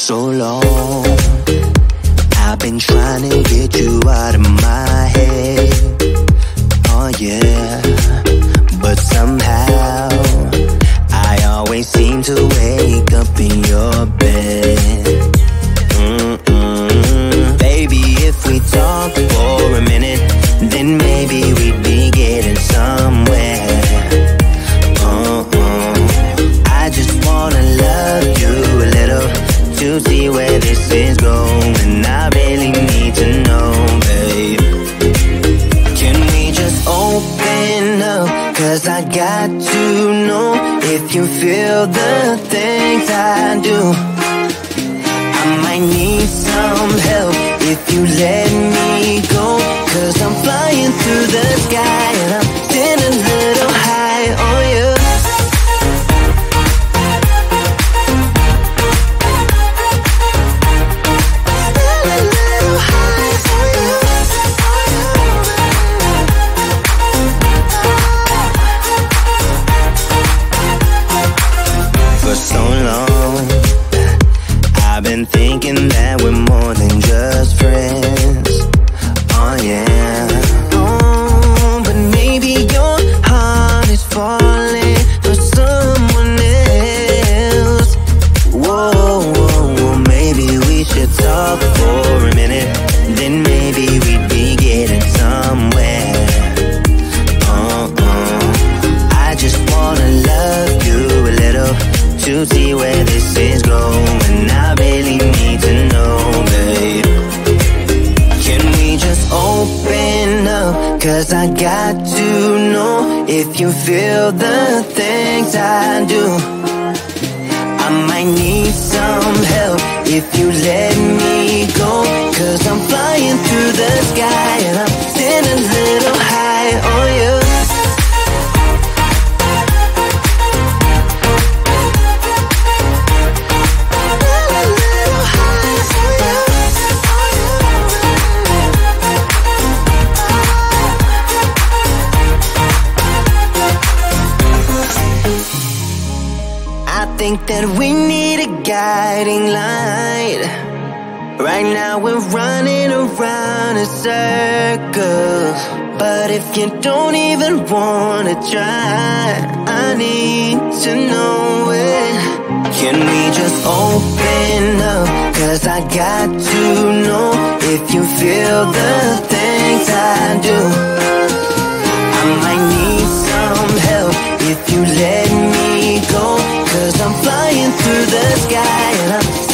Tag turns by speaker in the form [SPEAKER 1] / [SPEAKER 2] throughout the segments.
[SPEAKER 1] so long giving Cause I got to know If you feel the things I do. I might need some help If you let me go Cause I'm flying through the sky around in circles. But if you don't even wanna try I need to know it. Can we just open up? Cause I got to know If you feel the things I do. I might need some help If you let me go. Cause I'm flying through the sky and I'm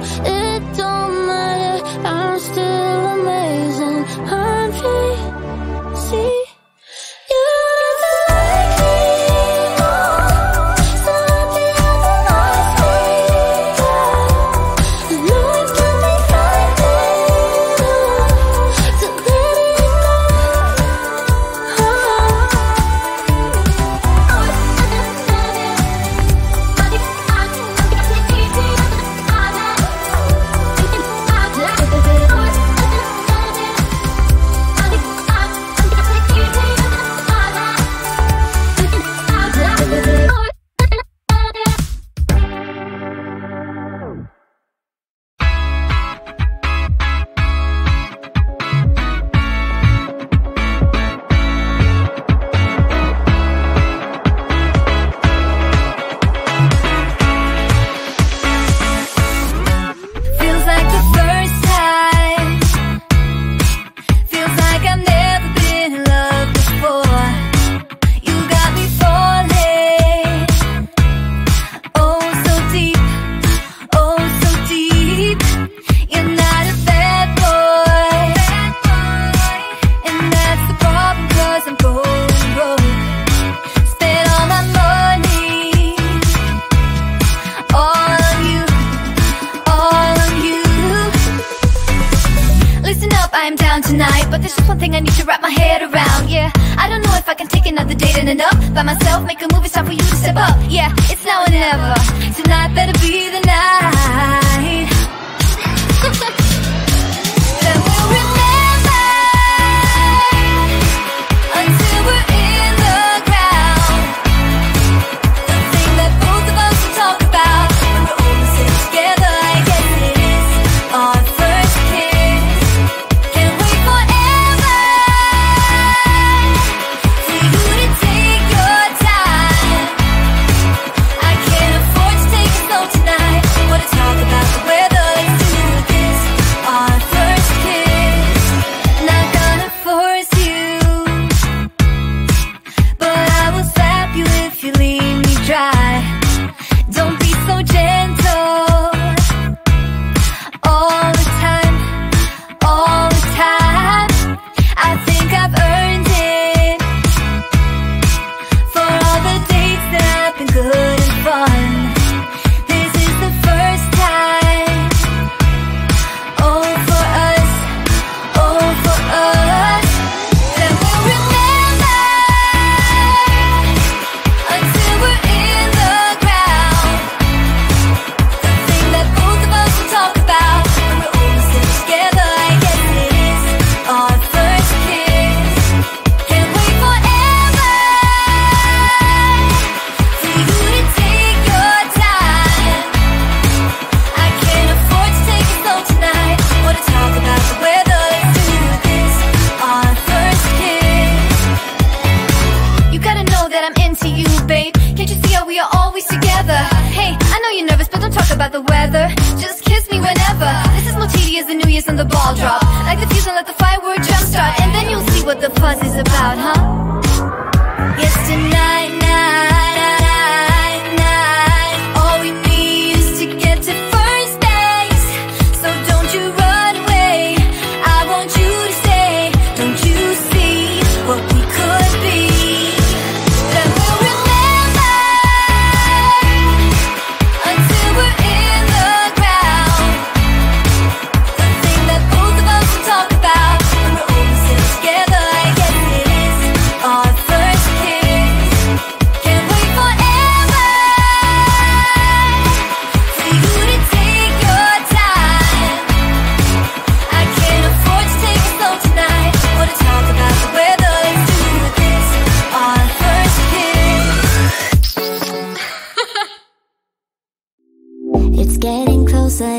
[SPEAKER 2] the
[SPEAKER 3] But there's just one thing I need to wrap my head around, yeah. I don't know if I can take another date and end up By myself, make a movie, it's time for you to step up Yeah, it's now or never. Tonight better be the night I'm into you, babe. Can't you see how we are always together? Hey, I know you're nervous, but don't talk about the weather. Just kiss me whenever. This is more tedious than New Year's and the ball drop. Like the fuse and let the firework jump start. And then you'll see what the fuzz is about, huh?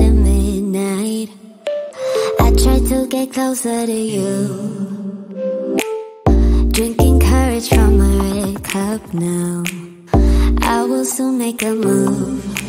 [SPEAKER 2] at midnight. I try to get closer to you. Drinking courage from a red cup now. I will soon make a move.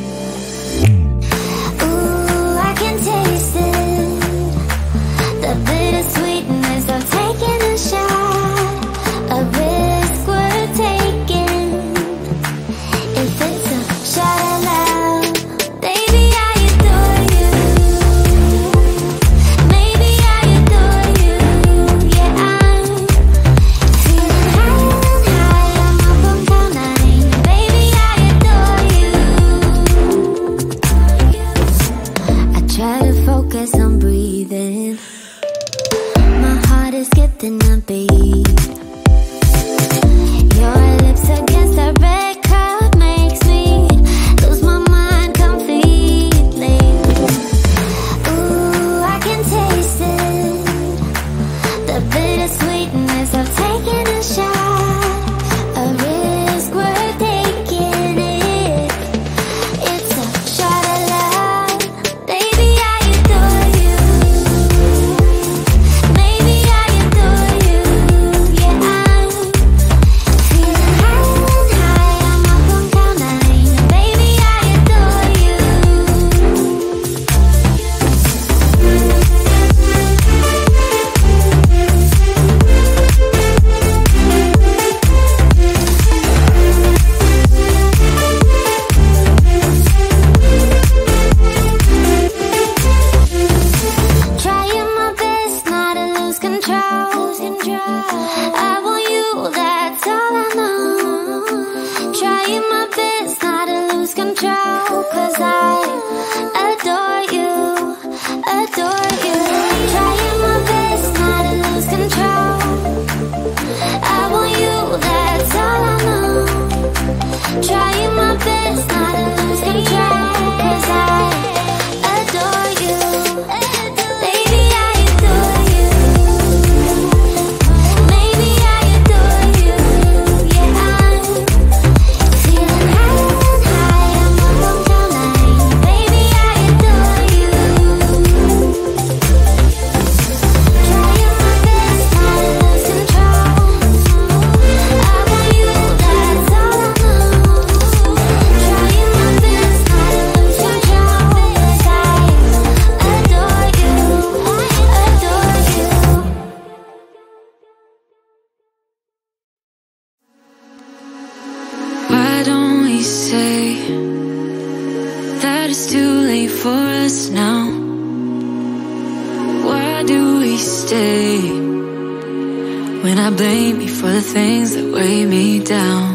[SPEAKER 2] thousand. I want you, that's all I know. Trying my best.
[SPEAKER 4] I blame you for the things that weigh me down